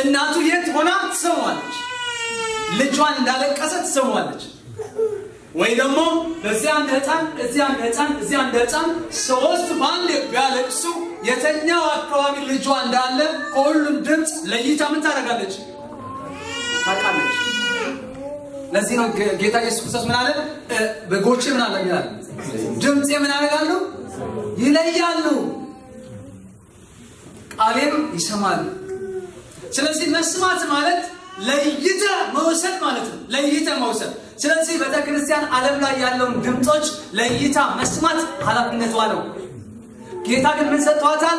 እናቱ የት ሆና ትሰማዋለች። ልጇን እንዳለቀሰ ትሰማዋለች። ወይ ደግሞ በዚህ አንድ ህፃን እዚህ አንድ ህፃን እዚህ አንድ ህፃን ሶስት በአንድ ቢያለቅሱ የተኛው አካባቢ ልጇ እንዳለ ከሁሉም ድምፅ ለይታ ምን ታደርጋለች? ታውቃለች። ለዚህ ነው ጌታ ኢየሱስ ክርስቶስ ምን አለ? በጎቼ ምን አለ ይላል? ድምፄ ምን ያደርጋሉ? ይለያሉ፣ ቃሌንም ይሰማሉ። ስለዚህ መስማት ማለት ለይቶ መውሰድ ማለት ነው። ለይቶ መውሰድ። ስለዚህ ቤተ ክርስቲያን ዓለም ላይ ያለውን ድምፆች ለይታ መስማት ኃላፊነቷ ነው። ጌታ ግን ምን ሰጥቷታል?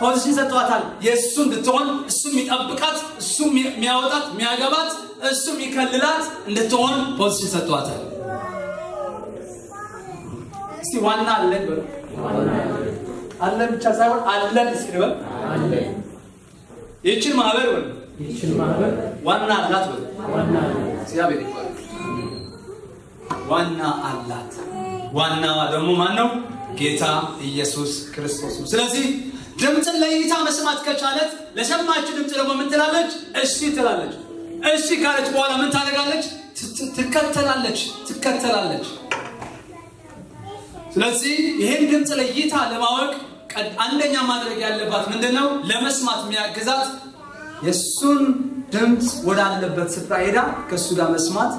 position ሰጥቷታል። የእሱ እንድትሆን እሱ የሚጠብቃት እሱ የሚያወጣት የሚያገባት እሱ የሚከልላት እንድትሆን position ሰጥቷታል። እስቲ ዋና አለን አለን ብቻ ሳይሆን አለን እስኪ ይህችን ማህበር ማህበር ዋና አላት ዋና እግዚአብሔር ይባረክ። ዋና አላት። ዋናዋ ደግሞ ማን ነው? ጌታ ኢየሱስ ክርስቶስ ነው። ስለዚህ ድምፅን ለይታ መስማት ከቻለት ለሰማችው ድምፅ ደግሞ ምን ትላለች? እሺ ትላለች። እሺ ካለች በኋላ ምን ታደርጋለች? ትከተላለች ትከተላለች። ስለዚህ ይህን ድምፅ ለይታ ለማወቅ አንደኛ ማድረግ ያለባት ምንድን ነው? ለመስማት የሚያግዛት የእሱን ድምፅ ወዳለበት ስፍራ ሄዳ ከእሱ ጋር መስማት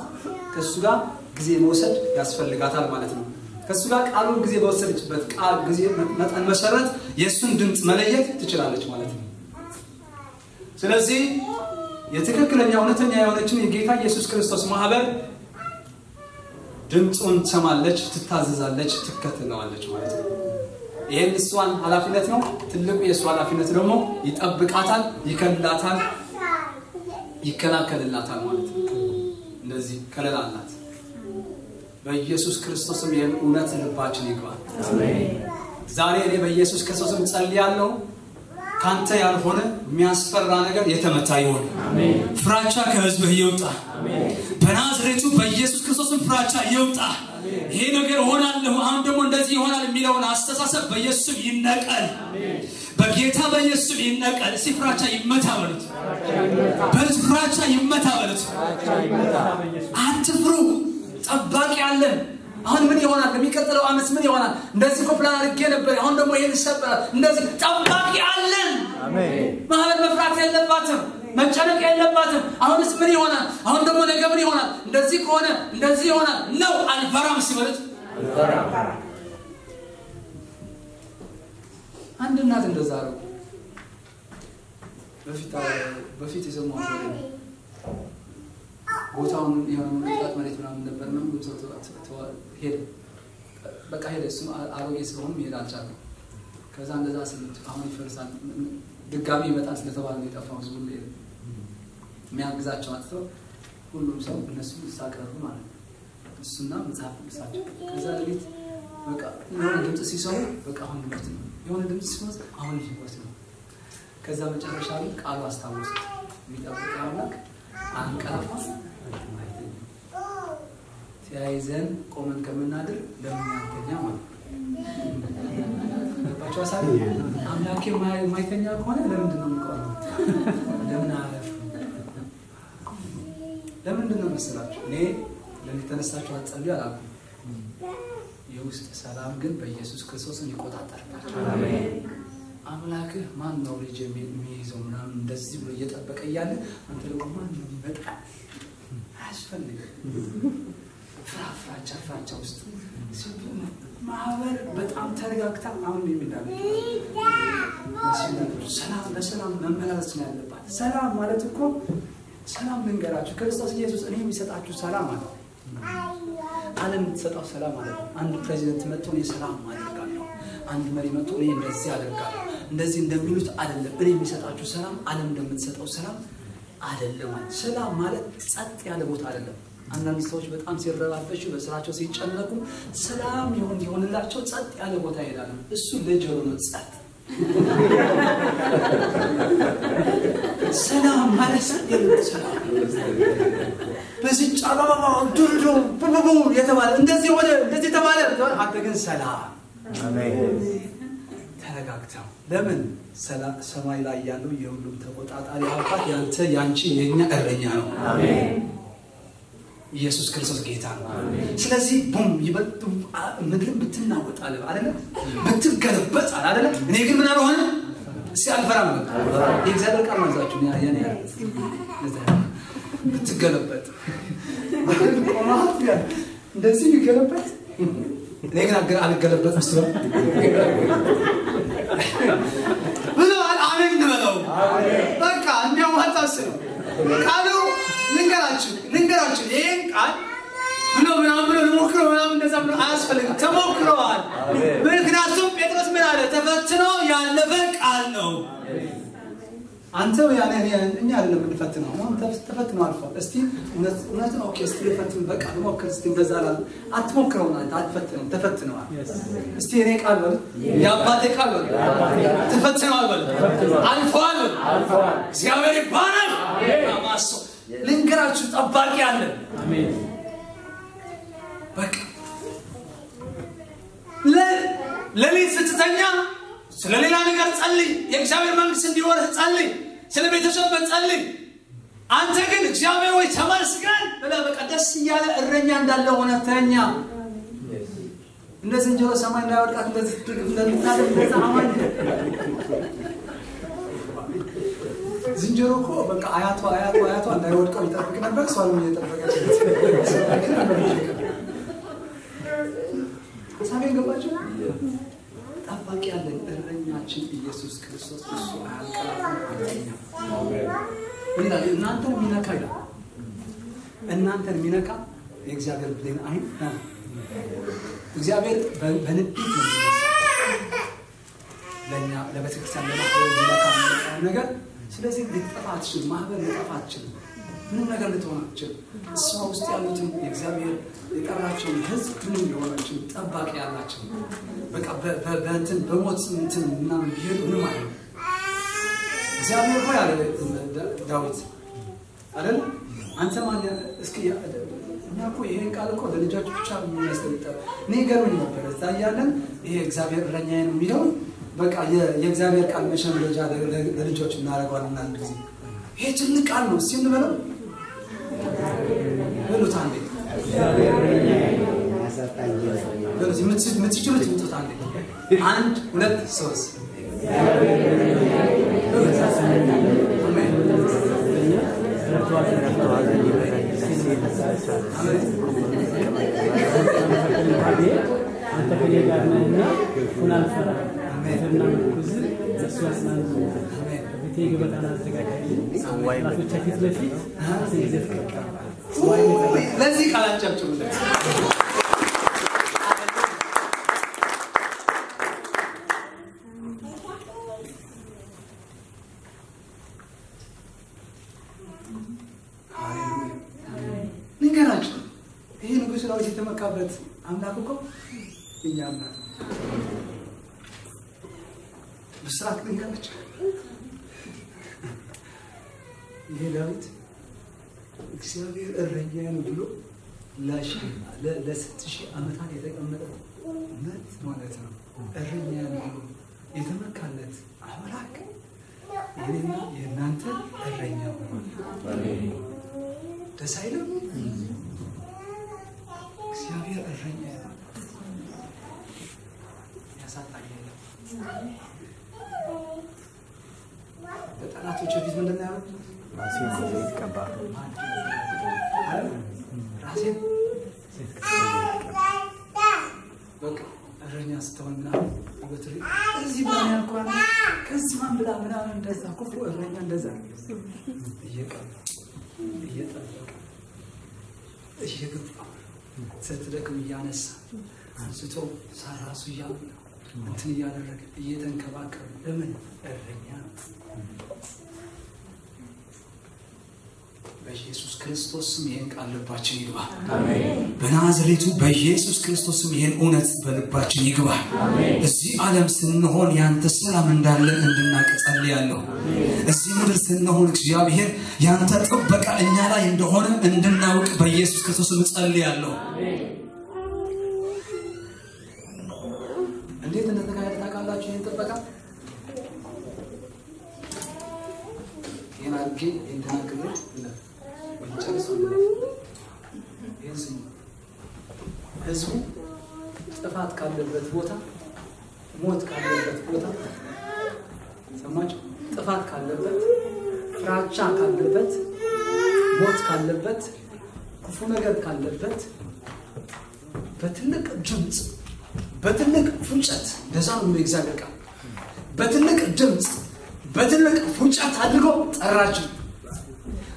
ከእሱ ጋር ጊዜ መውሰድ ያስፈልጋታል ማለት ነው። ከእሱ ጋር ቃሉን ጊዜ በወሰደችበት ቃል ጊዜ መጠን መሰረት የእሱን ድምፅ መለየት ትችላለች ማለት ነው። ስለዚህ የትክክለኛ እውነተኛ የሆነችን የጌታ ኢየሱስ ክርስቶስ ማህበር ድምፁን ትሰማለች፣ ትታዘዛለች፣ ትከተለዋለች ማለት ነው። ይህን እሷን ኃላፊነት ነው። ትልቁ የእሱ ኃላፊነት ደግሞ ይጠብቃታል፣ ይከልላታል፣ ይከላከልላታል ማለት ነው። እንደዚህ ከለላ አላት። በኢየሱስ ክርስቶስም ይህን እውነት ልባችን ይግባል። ዛሬ እኔ በኢየሱስ ክርስቶስም ጸልያለሁ። ካንተ ያልሆነ የሚያስፈራ ነገር የተመታ ይሆን። ፍራቻ ከህዝብህ ይውጣ። በኢየሱስ ክርስቶስም ፍራቻ ይውጣ። ይሄ ነገር እሆናለሁ አሁን ደግሞ እንደዚህ ይሆናል የሚለውን አስተሳሰብ በኢየሱስም ይነቀል። በጌታ በኢየሱስም ይነቀል። እስቲ ፍራቻ ይመታ በሉት። በሉት ፍራቻ ይመታ በሉት። አትፍሩ፣ ጠባቂ አለን። አሁን ምን ይሆናል? የሚቀጥለው አመት ምን ይሆናል? እንደዚህ እኮ ፕላን አድርጌ ነበር። አሁን ደግሞ ይሄን ይሰበራል። እንደዚህ ጠባቂ አለን። ማህበር መፍራት የለባትም፣ መጨነቅ የለባትም። አሁንስ ምን ይሆናል? አሁን ደግሞ ነገ ምን ይሆናል? እንደዚህ ከሆነ እንደዚህ ይሆናል ነው። አልፈራም ሲበሉት አንድ እናት እንደዛ አለው። በፊት በፊት ቦታውን የሆነ መሬት ምናምን ነበር ነው ሄደ። በቃ ሄደ። እሱ አሮጌ ስለሆኑ መሄድ አልቻለም። ከዛ እንደዛ ስሉት አሁን ይፈርሳል ድጋሚ ይመጣል ስለተባለ የጠፋው። ህዝቡ ሄደ። የሚያግዛቸው አጥተው ሁሉም ሰው እነሱ ሳቀርቡ ማለት ነው። እሱና መጽሐፍ ቅዱሳቸው ከዛ ሌሊት በቃ የሆነ ድምፅ ሲሰሙ በቃ አሁን ሊሞት ነው። የሆነ ድምፅ ሲሞት አሁን ሊሞት ነው። ከዛ መጨረሻ ላይ ቃሉ አስታወሱት። የሚጠብቅ አምላክ አንቀላፋ ተያይዘን ቆመን ከምናድር ለምን ያንተኛ ማለት ገባቸው ሀሳብ አምላኬ የማይተኛ ከሆነ ለምንድን ነው? ለምን አረፍ መሰላችሁ? እኔ ለእኔ ተነሳችሁ አትጸልዩ አላልኩም። የውስጥ ሰላም ግን በኢየሱስ ክርስቶስን ይቆጣጠርባቸው። አምላክህ ማን ነው ልጅ የሚ- የሚይዘው ምናምን እንደዚህ ብሎ እየጠበቀ እያለ አንተ ደግሞ ማን ነው የሚመጣ አያስፈልግም። ፍራ ፍራቻ ፍራቻ ውስጥ ማህበር በጣም ተረጋግታ አሁን የሚላለ ሰላም በሰላም መመላለስ ነው ያለባት። ሰላም ማለት እኮ ሰላም ልንገራችሁ፣ ክርስቶስ ኢየሱስ እኔ የሚሰጣችሁ ሰላም አለ ዓለም የምትሰጠው ሰላም አለ። አንድ ፕሬዚደንት መጥቶ እኔ ሰላም አደርጋለሁ፣ አንድ መሪ መጥቶ እኔ እንደዚህ አደርጋለሁ፣ እንደዚህ እንደሚሉት አይደለም። እኔ የሚሰጣችሁ ሰላም ዓለም እንደምትሰጠው ሰላም አይደለም። ሰላም ማለት ጸጥ ያለ ቦታ አይደለም። አንዳንድ ሰዎች በጣም ሲረባበሹ በስራቸው ሲጨነቁ ሰላም ይሁን ይሆንላቸው ጸጥ ያለ ቦታ ይሄዳሉ። እሱ ለጆሮ ነው ጸጥ ሰላም ማለት ሰላም። በዚህ ጫባባ ዱርዶ ቡቡቡ የተባለ እንደዚህ ሆነ እንደዚህ የተባለ አንተ ግን ሰላም። ተረጋግተው። ለምን? ሰማይ ላይ ያለው የሁሉም ተቆጣጣሪ አባት ያንተ ያንቺ የኛ እረኛ ነው። ኢየሱስ ክርስቶስ ጌታ ነው። ስለዚህ ቡም ይበልጥ ምድርን ብትናወጥ አለ አይደለ? ብትገለበጥ አለ አይደለ? እኔ ግን ምን አልሆነ እስቲ አልፈራም። የእግዚአብሔር ቃል ማዛችሁ ያኔ ያለ ብትገለበጥ ቆማት እንደዚህ ቢገለበጥ እኔ ግን አልገለበጥ ምስ ብለዋል። አሜን እንበለው። በቃ የሚያዋጣ እሱ ነው ቃሉ። ልንገራችሁ ልንገራችሁ ይህን ቃል ብሎ ምናምን ብሎ ልሞክረው ምናምን እንደዛ ብሎ አያስፈልግም። ተሞክረዋል። ምክንያቱም ጴጥሮስ ምን አለ? ተፈትኖ ያለፈ ቃል ነው። አንተ ያኔ እኛ አይደለም የምንፈትነው፣ ተፈትነው አልፏል። እስቲ እውነት ነው። ኦኬ እስቲ ልፈትን፣ በቃ ልሞክር እስቲ እንደዛ ላል አትሞክረው፣ አንተ አትፈትነው፣ ተፈትነዋል። እስቲ እኔ ቃል በል፣ የአባቴ ቃል በል፣ ተፈትነዋል በል፣ በል። እግዚአብሔር ይባላል። ማሶ ልንገራችሁ፣ ጠባቂ አለን። በቃ ሌሊት ስትተኛ ስለ ሌላ ነገር ጸልይ። የእግዚአብሔር መንግስት እንዲወርህ ጸልይ። ስለ ቤተሰብ ጸልይ። አንተ ግን እግዚአብሔር ወይ ተመስገን ብለህ በቃ ደስ እያለ እረኛ እንዳለ ሆነ ተኛ። እንደ ዝንጀሮ ሰማይ እንዳይወድቃት እንደዚህ ድግፍ እንደምታደርግ እንደዛ አማኝ ዝንጀሮ እኮ በቃ አያቷ አያቷ አያቷ እንዳይወድቀው ይጠብቅ ነበር። እሷንም እየጠበቀች ሀሳቤን ገባችሁ? ጠባቂ ያለን እረኛችን ኢየሱስ ክርስቶስ እሱ አያንቀላፋም፣ ይላል? እናንተን የሚነካ ይላል። እናንተን የሚነካ የእግዚአብሔር ብሌን አይን እግዚአብሔር በንዴት ነው ለእኛ ለቤተክርስቲያን ለማህበሩ ነገር። ስለዚህ ልትጠፋ አትችልም። ማህበር ልጠፋ አትችልም። ምንም ነገር ልትሆን አትችልም። እሷ ውስጥ ያሉትን የእግዚአብሔር የጠራቸውን ህዝብ ምንም የሆነችን ጠባቂ ያላቸው በቃ በእንትን በሞት እንትን ምናምን ቢሄዱ ምንም አለ እግዚአብሔር ሆይ አለ ዳዊት አይደል አንተ ማን እስኪ እኛ እኮ ይሄን ቃል እኮ ለልጆች ብቻ የሚያስጠልጠ እኔ ገሩኝ ነበር እዛ እያለን ይሄ እግዚአብሔር እረኛዬ ነው የሚለውን በቃ የእግዚአብሔር ቃል መሸምደጃ ለልጆች እናደርገዋለን አንድ ጊዜ። ይሄ ትልቅ ቃል ነው። እስኪ እንበለው። በሉት አንዴ። የምትችሉት ምጡት አንዴ። አንድ ሁለት ሶስት። አንተ ከኔ ጋር ነህና ክፉን አልፈራም። ለዚህ ቃል ንገራቸው። ይሄ ንጉሥ ዳዊት የተመካበት አምላክ እኮ እኛ አምላክ ነው። ብስራት ልንገራቸው። ይሄ ዳዊት እግዚአብሔር እረኛዬ ነው ብሎ ለስንት ሺህ ዓመታት የተቀመጠ እውነት ማለት ነው። እረኛዬ ነው የተመካለት አምላክ የኔና የእናንተ እረኛ ሆኗል። ደስ አይልም? እግዚአብሔር እረኛ የለም። በጠላቶች ፊት ምንድን ነው ያሉት? ራሴን በቃ ምናምን በትሪ እዚህ ብላ ያልኳል ከዚህ ማን ብላ ምናምን እንደዛ ክፉ እረኛ እንደዛ እየቀረ እየጠበቀ እየገባ ስትደክም እያነሳ አንስቶ ሳራሱ እያበላ እንትን እያደረገ እየተንከባከበ ለምን? እረኛ በኢየሱስ ክርስቶስ ስም ይህን ቃል ልባችን ይግባ። በናዝሬቱ በኢየሱስ ክርስቶስ ስም ይህን እውነት በልባችን ይግባ። እዚህ ዓለም ስንሆን ያንተ ሰላም እንዳለን እንድናቅ ጸልያለሁ። እዚህ ምድር ስንሆን እግዚአብሔር ያንተ ጥበቃ እኛ ላይ እንደሆነ እንድናውቅ በኢየሱስ ክርስቶስ ስም ጸልያለሁ። እንዴት እንደተካሄደ ታውቃላችሁ? ይህን ጥበቃ አድርጌ ወይ ጨርሶ ይህን ስሙ። ህዝቡ ጥፋት ካለበት ቦታ ሞት ካለበት ቦታ ሰማችሁ? ጥፋት ካለበት ፍራቻ ካለበት ሞት ካለበት ክፉ ነገር ካለበት በትልቅ ድምፅ በትልቅ ፉጨት እንደዛ ነው የእግዚአብሔር ቃል በትልቅ ድምፅ በትልቅ ፉጨት አድርጎ ጠራቸው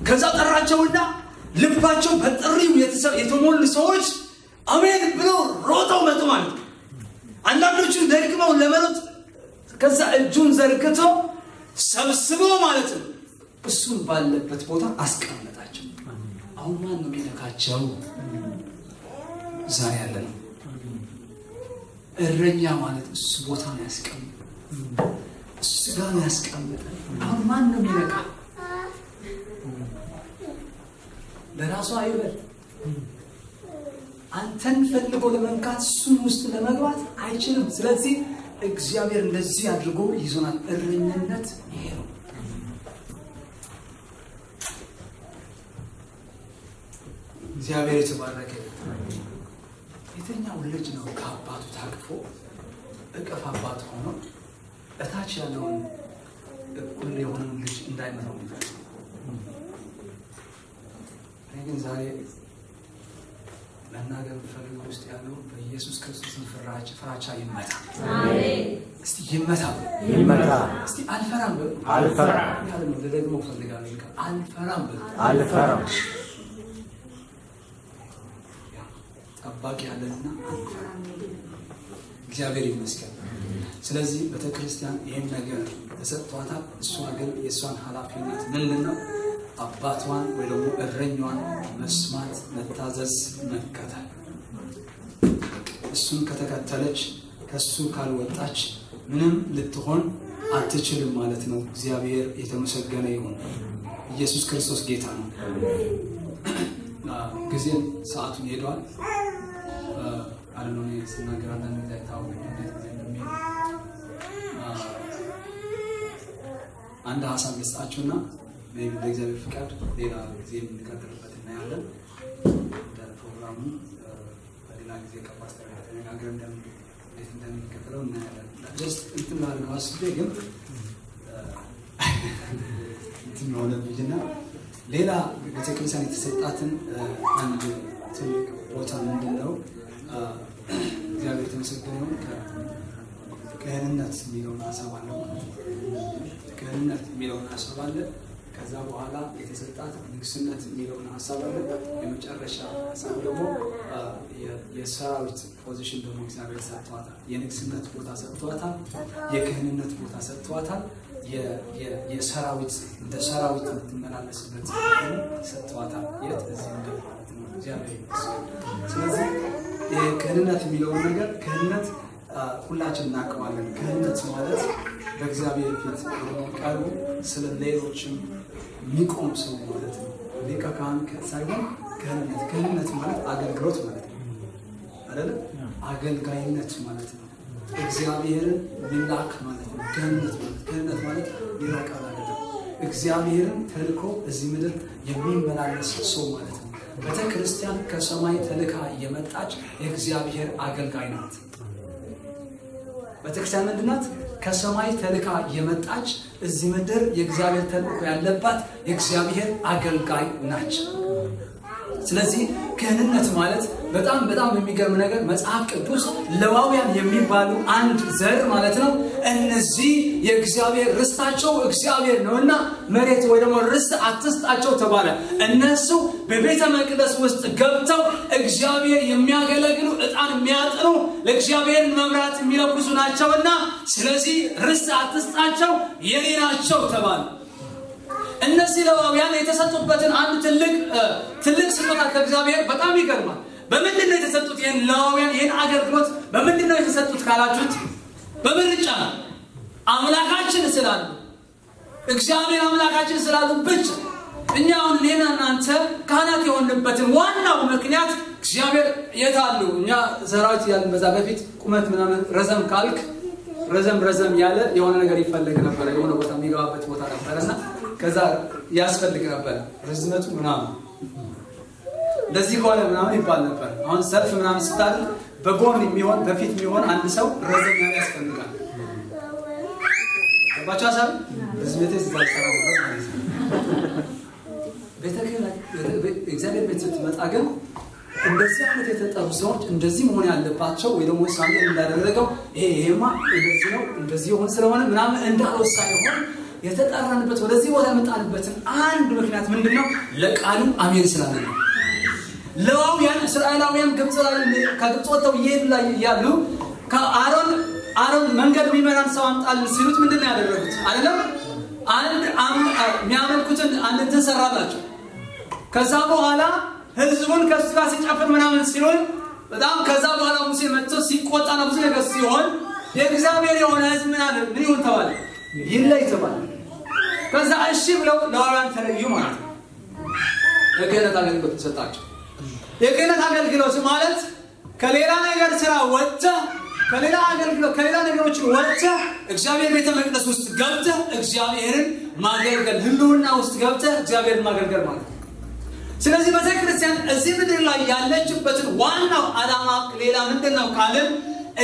ከዛ ጠራቸውና ልባቸው በጥሪው የተሞሉ ሰዎች አሜን ብለው ሮጠው መጡ ማለት ነው። አንዳንዶቹ ደግመው ለመሮጥ ከዛ እጁን ዘርግቶ ሰብስበው ማለት ነው። እሱን ባለበት ቦታ አስቀመጣቸው። አሁን ማን ነው የሚነካቸው? ዛሬ ያለ ነው። እረኛ ማለት እሱ ቦታ ነው ያስቀምጥ እሱ ጋር ነው ያስቀምጠ አሁን ማን ነው የሚነካ ለራሱ አይበል አንተን ፈልጎ ለመንካት እሱን ውስጥ ለመግባት አይችልም። ስለዚህ እግዚአብሔር እንደዚህ አድርጎ ይዞናል። እረኝነት ይሄ ነው። እግዚአብሔር የተባረከ የትኛው ልጅ ነው ከአባቱ ታቅፎ እቅፍ አባት ሆኖ እታች ያለውን እኩል የሆነውን ልጅ እንዳይመራው የሚፈልግ ግን ዛሬ መናገር የምፈልገው ውስጥ ያለው በኢየሱስ ክርስቶስን ፍራቻ ይመታ። እስቲ ይመታ። ይመታ። እስቲ አልፈራም በሉ። አልፈራም። ያለ ነው ልደግመው እፈልጋለሁ። አልፈራም በሉ። አልፈራም። ጠባቂ ያለንና አንፈራም እግዚአብሔር ይመስገን። ስለዚህ ቤተክርስቲያን ይህን ነገር ተሰጥቷታል። እሷ ግን የእሷን ኃላፊነት ምንድን ነው አባቷን ወይ ደግሞ እረኛዋን መስማት መታዘዝ መከተል። እሱን ከተከተለች ከሱ ካልወጣች ምንም ልትሆን አትችልም ማለት ነው። እግዚአብሔር የተመሰገነ ይሁን። ኢየሱስ ክርስቶስ ጌታ ነው። ጊዜም ሰዓቱን ሄደዋል አለነ ስናገር አንድ ሀሳብ ልስጣችሁና በእግዚአብሔር ፍቃድ ሌላ ጊዜ የምንቀጥልበት እናያለን። እንደ ፕሮግራሙ በሌላ ጊዜ ከፓስተር ጋር ተነጋግረን እንዴት እንደምንቀጥለው እናያለን። just እንትን ላድርገው አስቤ ግን እንትን የሆነብኝና ሌላ ቤተክርስቲያን የተሰጣትን አንድ ትልቅ ቦታ ምንድን ነው እግዚአብሔር የተመሰገነ ይሁን ክህንነት የሚለውን ሀሳብ አለ ክህንነት የሚለውን ሀሳብ አለ ከዛ በኋላ የተሰጣት ንግስነት የሚለውን ሀሳብ አለ። የመጨረሻ ሀሳብ ደግሞ የሰራዊት ፖዚሽን ደግሞ እግዚአብሔር ሰጥቷታል። የንግስነት ቦታ ሰጥቷታል። የክህንነት ቦታ ሰጥቷታል። የሰራዊት እንደ ሰራዊት የምትመላለስበት ሰጥቷታል። የት? እዚህ እንደ ማለት ነው። እግዚአብሔር ስለዚህ ክህንነት የሚለውን ነገር ክህንነት ሁላችን እናውቀዋለን። ክህንነት ማለት በእግዚአብሔር ፊት የሚቀርቡ ስለ ሌሎችም የሚቆም ሰው ማለት ነው። ሊቀ ካህን ሳይሆን ክህንነት ክህንነት ማለት አገልግሎት ማለት ነው። አይደለም አገልጋይነት ማለት ነው። እግዚአብሔርን ሊላክ ማለት ነው። ክህንነት ማለት ክህንነት ማለት ሌላ አይደለም እግዚአብሔርን ተልኮ እዚህ ምድር የሚመላለስ ሰው ማለት ነው። ቤተ ክርስቲያን ከሰማይ ተልካ የመጣች የእግዚአብሔር አገልጋይ ናት ቤተክርስቲያን ምንድናት? ከሰማይ ተልካ የመጣች እዚህ ምድር የእግዚአብሔር ተልእኮ ያለባት የእግዚአብሔር አገልጋይ ናች። ስለዚህ ክህንነት ማለት በጣም በጣም የሚገርም ነገር መጽሐፍ ቅዱስ ለዋውያን የሚባሉ አንድ ዘር ማለት ነው። እነዚህ የእግዚአብሔር ርስታቸው እግዚአብሔር ነው እና መሬት ወይ ደግሞ ርስት አትስጣቸው ተባለ። እነሱ በቤተ መቅደስ ውስጥ ገብተው እግዚአብሔር የሚያገለግሉ እጣን የሚያጥኑ ለእግዚአብሔር መምራት የሚለብሱ ናቸውና ስለዚህ ርስት አትስጣቸው የኔ ናቸው ተባለ። እነዚህ ለዋውያን የተሰጡበትን አንድ ትልቅ ትልቅ ስጦታ ከእግዚአብሔር በጣም ይገርማል በምንድን ነው የተሰጡት ይህን ለዋውያን ይህን አገልግሎት? በምንድን ነው የተሰጡት ካላችሁት? በምርጫ ነው አምላካችን ስላሉ እግዚአብሔር አምላካችን ስላሉ ብቻ። እኛ አሁን እኔና እናንተ ካህናት የሆንበትን ዋናው ምክንያት እግዚአብሔር የት አሉ? እኛ ሰራዊት ያልን በዛ በፊት ቁመት ምናምን ረዘም ካልክ ረዘም ረዘም ያለ የሆነ ነገር ይፈለግ ነበረ የሆነ ቦታ የሚገባበት ቦታ ነበረ እና ከዛ ያስፈልግ ነበር ርዝመቱ ምናምን እንደዚህ ከሆነ ምናምን ይባል ነበር። አሁን ሰልፍ ምናምን ስታደርግ በጎን የሚሆን በፊት የሚሆን አንድ ሰው ረዘም ያለ ያስፈልጋል። ገባችሁ ሀሳብ ርዝመቴ እዛ ይሰራ ነበር ማለት ነው። እግዚአብሔር ቤት ስትመጣ ግን እንደዚህ አይነት የተጠሩ ሰዎች እንደዚህ መሆን ያለባቸው ወይ ደግሞ ሳሙኤል እንዳደረገው ይሄ ይሄማ እንደዚህ ነው እንደዚህ የሆን ስለሆነ ምናምን እንዳለው ሳይሆን የተጠራንበት ወደዚህ ቦታ የመጣንበትን አንድ ምክንያት ምንድን ነው? ለቃሉ አሜን ስላለ ነው። ሌዋውያን እስራኤላውያን ግብፅ ከግብፅ ወጥተው እየሄዱ ላይ እያሉ ከአሮን አሮን መንገድ የሚመራን ሰው አምጣልን ሲሉት ምንድን ነው ያደረጉት? አይደለም አንድ የሚያመልኩትን አንድ እንትን ሰራላቸው። ከዛ በኋላ ህዝቡን ከሱ ጋር ሲጨፍር ምናምን ሲሆን በጣም ከዛ በኋላ ሙሴ መጥቶ ሲቆጣና ብዙ ነገር ሲሆን የእግዚአብሔር የሆነ ህዝብ ምን አለ ምን ይሁን ተባለ ይለይ ተባለ። ከዛ እሺ ብለው ሌዋውያን ተለዩ ማለት ነው። የክህነት አገልግሎት ተሰጣቸው። የክህነት አገልግሎት ማለት ከሌላ ነገር ስራ ወጥተህ ከሌላ አገልግሎት ከሌላ ነገሮች ወጥተህ እግዚአብሔር ቤተ መቅደስ ውስጥ ገብተህ እግዚአብሔርን ማገልገል ህልውና ውስጥ ገብተህ እግዚአብሔርን ማገልገል ማለት ነው። ስለዚህ ቤተ ክርስቲያን እዚህ ምድር ላይ ያለችበትን ዋናው ዓላማ ሌላ ምንድን ነው ካልን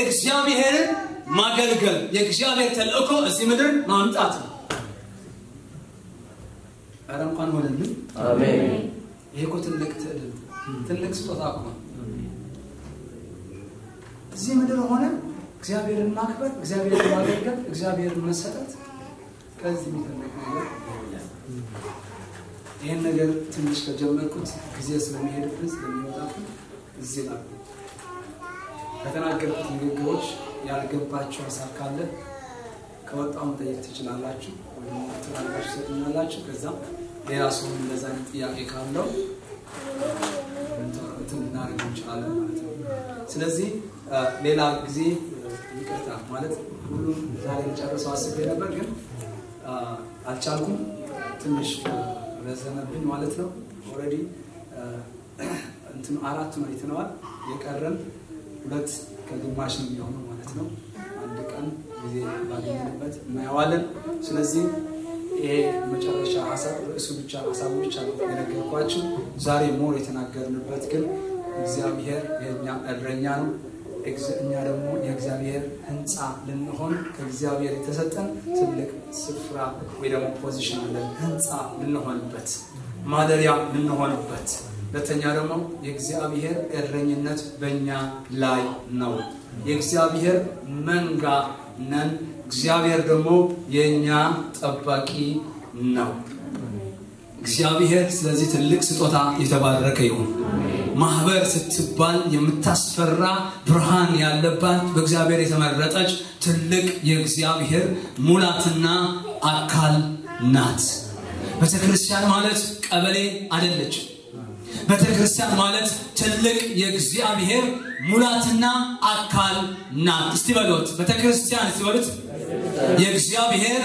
እግዚአብሔርን ማገልገል የእግዚአብሔር ተልእኮ እዚህ ምድር ማምጣት ነው። ኧረ እንኳን ሆነልን። ይሄ እኮ ትልቅ ትዕድል ትልቅ ስጦታ እኮ እዚህ ምድር ሆነ እግዚአብሔርን ማክበር፣ እግዚአብሔርን ማገልገል፣ እግዚአብሔርን መሰጠት ከዚህ የሚፈልግ ነገር ይህን ነገር ትንሽ ከጀመርኩት ጊዜ ስለሚሄድብን ስለሚወጣብን እዚህ ላ ከተናገርኩት ንግግሮች ያልገባችሁ ሀሳብ ካለ ከወጣው መጠየቅ ትችላላችሁ፣ ወይም ትላላችሁ ሰጥኛላችሁ። ከዛ ሌላ ሰው እንደዛ ጥያቄ ካለው እንትን ልናደርግ እንችላለን ማለት ነው። ስለዚህ ሌላ ጊዜ ይቅርታ ማለት ሁሉም ዛሬ ጨርሰው አስቤ ነበር፣ ግን አልቻልኩም። ትንሽ ረዘመብኝ ማለት ነው። already እንትኑ አራቱን አይተነዋል። የቀረን ሁለት ከግማሽ ነው የሚሆነው ማለት ነው። አንድ ቀን ጊዜ ባገኘንበት እናየዋለን። ስለዚህ ይሄ መጨረሻ ሀሳብ ርዕሱ ብቻ ሀሳቡ ብቻ ነው የነገርኳችሁ። ዛሬ more የተናገርንበት ግን እግዚአብሔር የእኛ እረኛ ነው። እኛ ደግሞ የእግዚአብሔር ሕንፃ ልንሆን ከእግዚአብሔር የተሰጠን ትልቅ ስፍራ ወይ ደግሞ position አለን። ሕንፃ ልንሆንበት፣ ማደሪያ ልንሆንበት። ሁለተኛ ደግሞ የእግዚአብሔር እረኝነት በእኛ ላይ ነው። የእግዚአብሔር መንጋ ነን። እግዚአብሔር ደግሞ የእኛ ጠባቂ ነው። እግዚአብሔር ስለዚህ ትልቅ ስጦታ የተባረከ ይሁን። ማህበር ስትባል የምታስፈራ ብርሃን ያለባት በእግዚአብሔር የተመረጠች ትልቅ የእግዚአብሔር ሙላትና አካል ናት። ቤተ ክርስቲያን ማለት ቀበሌ አይደለች። ቤተ ክርስቲያን ማለት ትልቅ የእግዚአብሔር ሙላትና አካል ናት። እስቲ በሉት ቤተ ክርስቲያን እስቲ በሉት የእግዚአብሔር